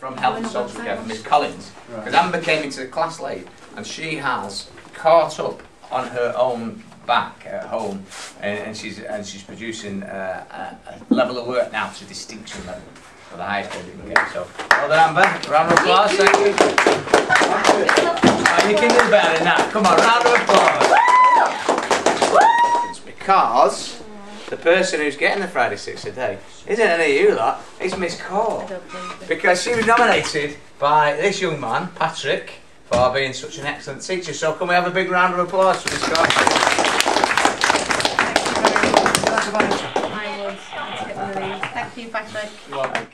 from Health and Social Care, from Miss Collins. Because Amber came into the class late and she has caught up on her own back at home and, and she's and she's producing uh, a, a level of work now to distinction level for the highest grade you can get. So well done Amber, round of applause, thank you. Oh, you can do better than that. Come on, round of applause. It's because the person who's getting the Friday Six a day isn't any of you lot, it's Miss Cole. Because she was nominated by this young man, Patrick, for being such an excellent teacher. So can we have a big round of applause for Miss Cole? I. Thank you, Patrick. Thank you.